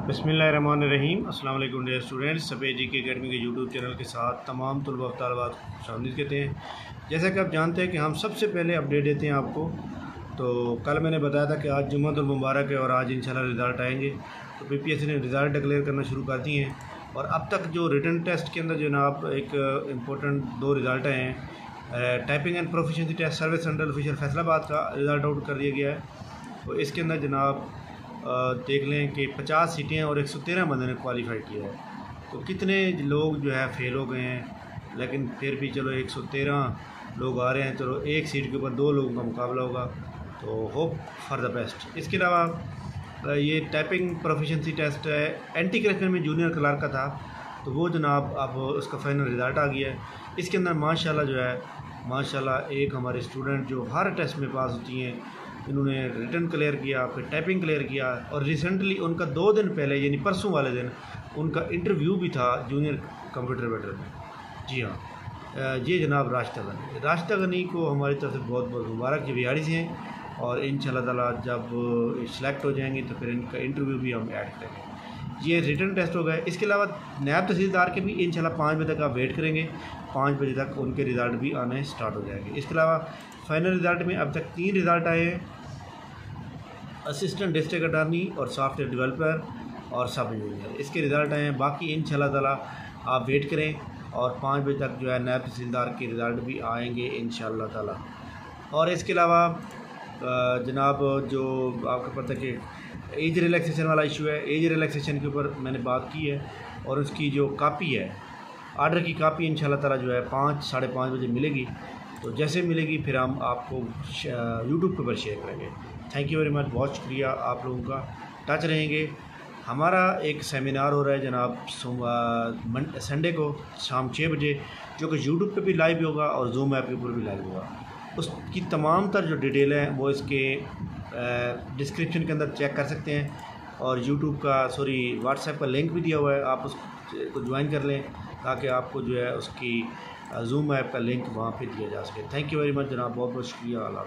बसमीम अल्लाम dear students सफ़ेद जी के अकेडमी के यूट्यूब चैनल के साथ तमाम तलबा तलबात शामिल कहते हैं। जैसा कि आप जानते हैं कि हम सबसे पहले अपडेट देते हैं आपको तो कल मैंने बताया था कि आज जुम्मतुल मुबारक है और आज इंशाल्लाह रिज़ल्ट आएँगे। तो पी पी एस सी ने रिज़ल्ट डिक्लेयर करना शुरू कर दिए हैं और अब तक जो रिटर्न टेस्ट के अंदर जो ना, आप एक इम्पोर्टेंट दो रिज़ल्ट आए हैं। Typing and proficiency test service centre official Faisalabad का रिज़ल्ट आउट कर दिया गया है। तो इसके अंदर जनाब देख लें कि पचास सीटें और एक सौ तेरह बंदे ने क्वालिफाई किया है। तो कितने लोग जो है फेल हो गए हैं, लेकिन फिर भी चलो एक सौ तेरह लोग आ रहे हैं चलो एक सीट के ऊपर दो लोगों का मुकाबला होगा। तो होप फॉर द बेस्ट इसके अलावा ये टाइपिंग प्रोफिशेंसी टेस्ट है। एंटी करप्शन में जूनियर क्लार्क का था तो वो जनाब अब उसका फाइनल रिज़ल्ट आ गया है। इसके अंदर माशाल्लाह जो है, माशाल्लाह एक हमारे स्टूडेंट जो हर टेस्ट में पास होती हैं इन्होंने रिटर्न क्लियर किया, फिर टाइपिंग क्लियर किया और रिसेंटली उनका दो दिन पहले, यानी परसों वाले दिन, उनका इंटरव्यू भी था जूनियर कंप्यूटर वेटर में। जी हाँ। ये जनाब राशता गनी राशता गनी को हमारी तरफ़ से बहुत बहुत मुबारक, ये बिहाड़ी से हैं और इन ताला जब सिलेक्ट हो जाएँगे तो फिर इनका इंटरव्यू भी हम ऐड करेंगे। ये रिटर्न टेस्ट हो गए। इसके अलावा नैब तहसीलदार के भी इन शाला पाँच बजे तक आप वेट करेंगे। पाँच बजे तक उनके रिज़ल्ट भी आने स्टार्ट हो जाएँगे। इसके अलावा फाइनल रिज़ल्ट में अब तक तीन रिज़ल्ट आए हैं। असिस्टेंट डिस्ट्रिक्ट अटारनी और सॉफ्टवेयर डेवलपर और सब इंजीनियर इसके रिज़ल्ट आए हैं। बाकी इन शाला ताला आप वेट करें और पाँच बजे तक जो है नैब तहसीलदार के रिज़ल्ट भी आएँगे इन ताला। और इसके अलावा जनाब जो आपको पता कि एज रिलैक्सेशन वाला इशू है एज रिलैक्सेशन के ऊपर मैंने बात की है और उसकी जो कापी है आर्डर की कापी इन ताला जो है पाँच, साढ़े पाँच बजे मिलेगी। तो जैसे मिलेगी, फिर हम आपको यूट्यूब के ऊपर शेयर करेंगे। थैंक यू वेरी मच बहुत शुक्रिया आप लोगों का। टच रहेंगे। हमारा एक सेमिनार हो रहा है जनाब संडे को, शाम छः बजे, जो कि यूट्यूब पे भी लाइव होगा और जूम ऐप के ऊपर भी लाइव होगा। उसकी तमाम तर जो डिटेल हैं, वो इसके डिस्क्रिप्शन के अंदर चेक कर सकते हैं। और यूट्यूब का सॉरी व्हाट्सएप का लिंक भी दिया हुआ है, आप उसको ज्वाइन कर लें, ताकि आपको जो है उसकी जूम ऐप का लिंक वहाँ पर दिया जा सके। थैंक यू वेरी मच जनाब बहुत बहुत शुक्रिया। अल्लाह